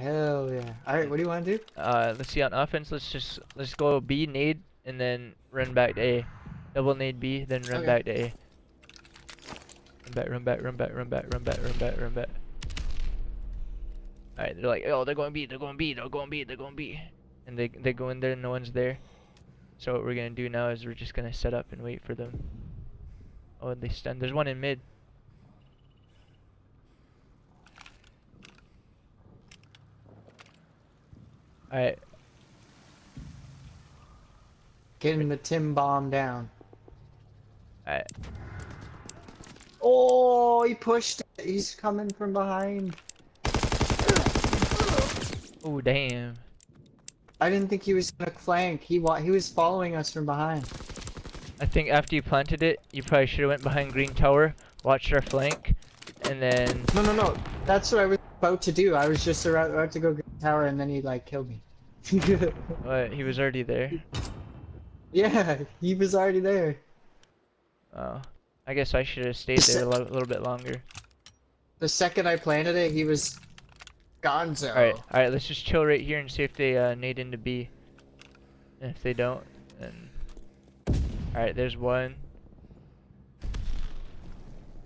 Hell yeah. Alright, what do you want to do? Uh, let's see on offense. Let's just let's go B nade and then run back to A. Double nade B, then run Okay. back to A. Run back, run back, run back, run back, run back, run back, run back. Alright, they're like, oh, they're going B, they're going B, they're going B, they're going B, and they they go in there, and no one's there. So what we're gonna do now is we're just gonna set up and wait for them. Oh, they stun. There's one in mid. Alright, Getting the Tim bomb down. alright. Oh, he pushed it. He's coming from behind. Oh, damn. I didn't think he was gonna flank. He wa he was following us from behind. I think after you planted it, you probably should have went behind green tower, watched our flank, and then No, no, no. That's what I was about to do. I was just about, to go get the tower, and then he like killed me. what? He was already there. yeah, he was already there. Oh, I guess I should have stayed there a lo- little bit longer. The second I planted it, he was gonzo. All right, all right. Let's just chill right here and see if they uh, nade into B. And if they don't, then all right. There's one.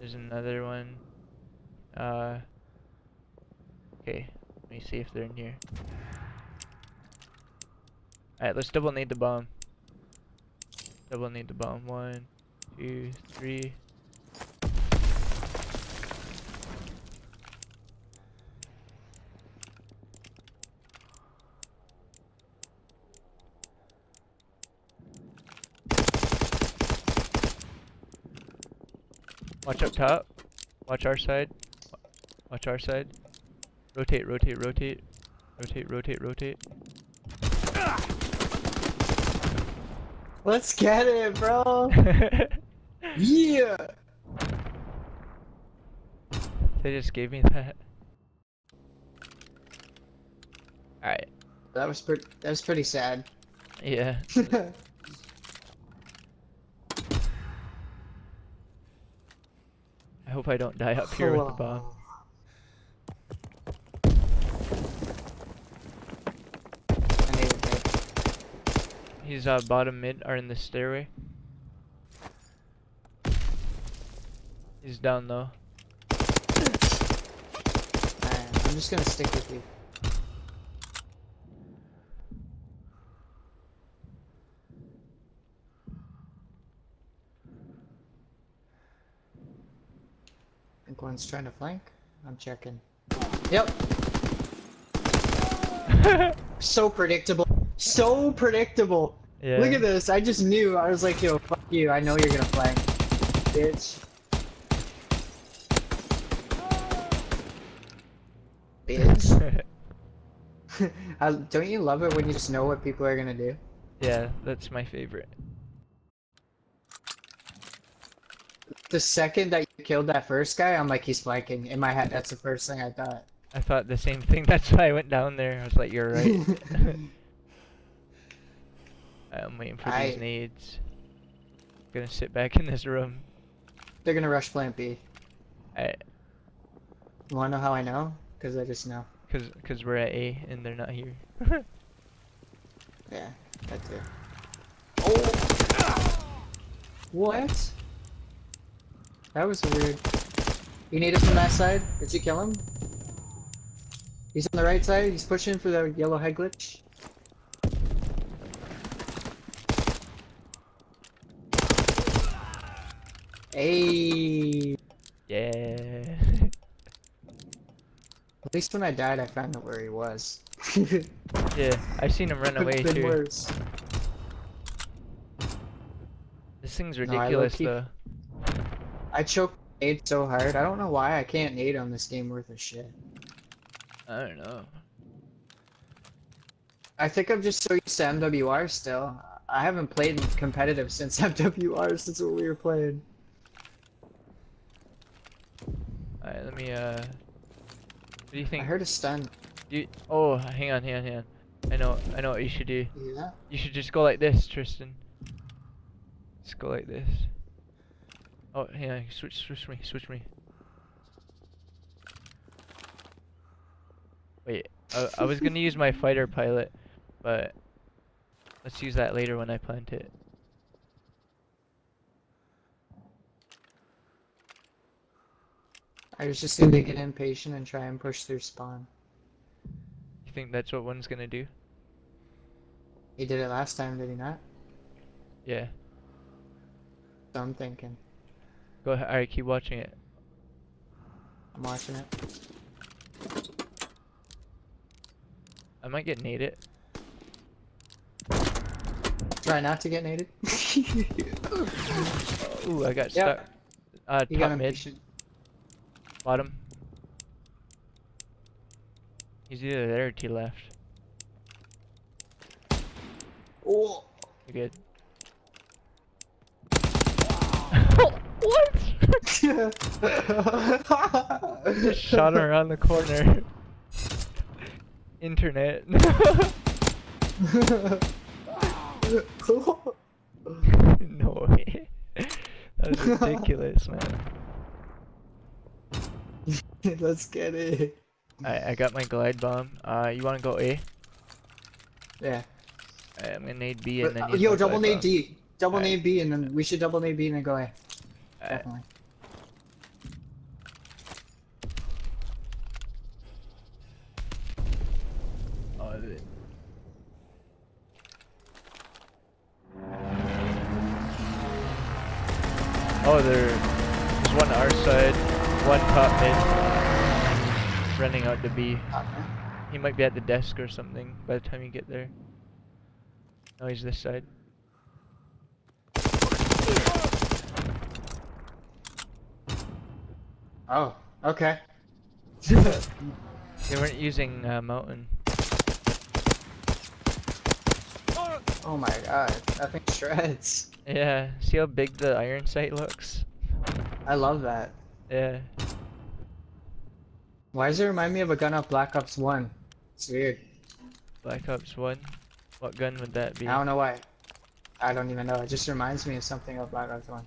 There's another one. Uh. Okay. Let me see if they're in here. Alright, let's double need the bomb. Double need the bomb. One, two, three. Watch up top. Watch our side. Watch our side. Rotate, rotate, rotate. Rotate, rotate, rotate. Let's get it, bro. yeah. they just gave me that. Alright. That was pretty. That was pretty sad. Yeah. I hope I don't die up here with the bomb. I need it. He's uh, bottom mid or in the stairway. He's down low. Man, I'm just gonna stick with you. I think one's trying to flank. I'm checking. Yep. so predictable. So predictable. Yeah. Look at this. I just knew. I was like, yo, fuck you. I know you're gonna flank. Bitch. Bitch. I, don't you love it when you just know what people are gonna do? yeah, that's my favorite. The second that you killed that first guy, I'm like, he's flanking. In my head, that's the first thing I thought. I thought the same thing. That's why I went down there. I was like, you're right. I'm waiting for these I'm Gonna sit back in this room. They're gonna rush plant B. I, You wanna know how I know? Cause I just know. cause, cause we're at A and they're not here. Yeah, that too. Oh! What? That was weird. You need it from that side? Did you kill him? He's on the right side. He's pushing for the yellow head glitch. Hey. yeah. At least when I died, I found out where he was. yeah, I've seen him run away been too. worse. This thing's No, I ridiculous though. I choked nade so hard. I don't know why I can't nade on this game worth of shit. I don't know. I think I'm just so used to MWR still. I haven't played competitive since MWR since when we were playing. Alright, let me uh. What do you think? I heard a stun. You, oh, hang on, hang on, hang on. I know, I know what you should do. Yeah. You should just go like this, Tryston. Just go like this. Oh, hang on, switch, switch me, switch me. Wait, I, I was gonna use my fighter pilot, but let's use that later when I plant it. I was just gonna get impatient and try and push through spawn. You think that's what one's gonna do? He did it last time, did he not? Yeah. So I'm thinking. Go ahead. Alright, keep watching it. I'm watching it. I might get naded. Try not to get naded. Ooh, I got Yeah. stuck. Uh, you top got mid, impatient. Bottom. He's either there or to left. Oh! You're good. what? Just shot him around the corner. Internet. no way. That is ridiculous, man. Let's get it. I, I got my glide bomb. Uh, you wanna go A? Yeah. Alright, I'm gonna nade B But, and then uh, yo, double nade. D. Double Alright. nade B, and then we should double nade B and then go A. Alright. Definitely. Oh, th- Oh, there's one our side, one top mid, running out to be. He might be at the desk or something by the time you get there. No, he's this side. Oh, okay. They weren't using uh, mountain. Oh my god, that thing shreds. Yeah, see how big the iron sight looks? I love that. Yeah. Why does it remind me of a gun off Black Ops 1? It's weird. Black Ops 1. What gun would that be? I don't know why. I don't even know. It just reminds me of something of Black Ops 1.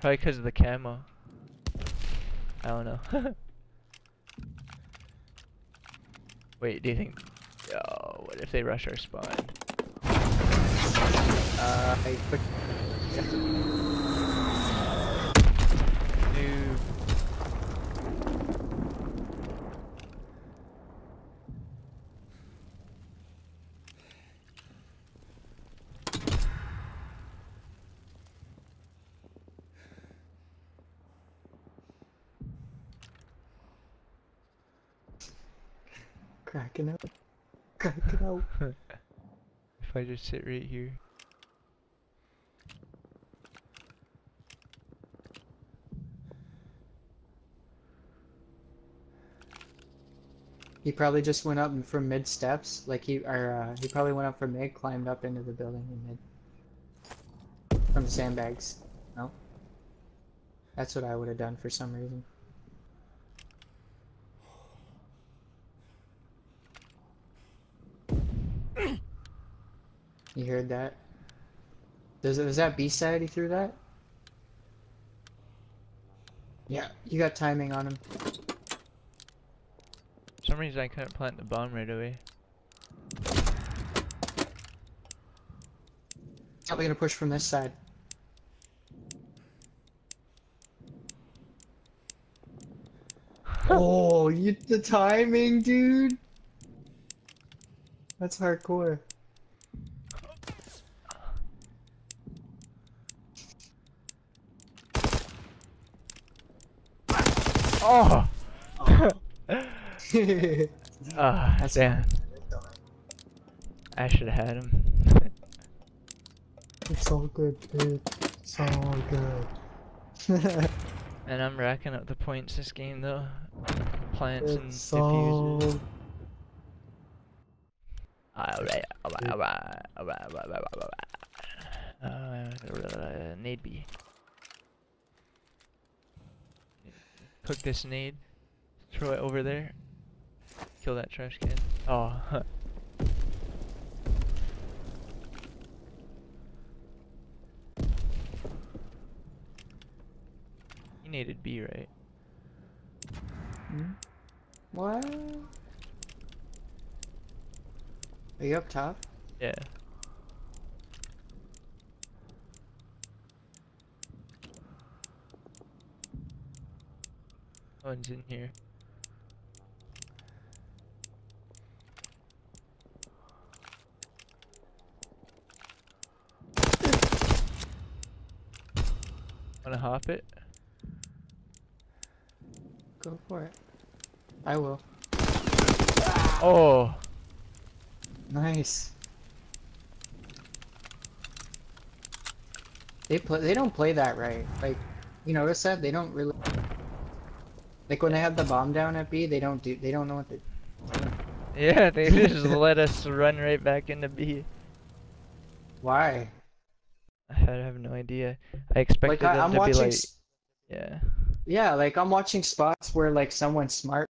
Probably because of the camo. I don't know. Wait, do you think? Yo, what if they rush our spawn? Uh, I put... Dude. Cracking out. Cracking out. if I just sit right here. He probably just went up from mid steps, like he, or uh, he probably went up from mid, climbed up into the building in mid. From the sandbags. No? That's what I would have done for some reason. You heard that? Does it, was that B side he threw that? Yeah, you got timing on him. For some reason I couldn't plant the bomb right away. Probably gonna push from this side. oh, you the timing, dude. That's hardcore. Oh! Ah, That's damn. I should have had him. It's all good, dude. It's all good. and I'm racking up the points this game though. Plants and it's diffuses. all Alright, alright, alright, alright, alright, alright, alright. Uh, nade B. Cook this nade. Throw it over there. Kill that trash can. Oh, He needed B, right? Hmm? What? Are you up top? Yeah. One's in here. Wanna hop it? Go for it. I will. Oh, Nice. They play. They don't play that right. Like, you notice that they don't really. Like when they have the bomb down at B, they don't do. They don't know what to. yeah, they just let us run right back into B. Why? I have no idea. I expected Like I, them I'm to be like, yeah. Yeah, like I'm watching spots where like someone smart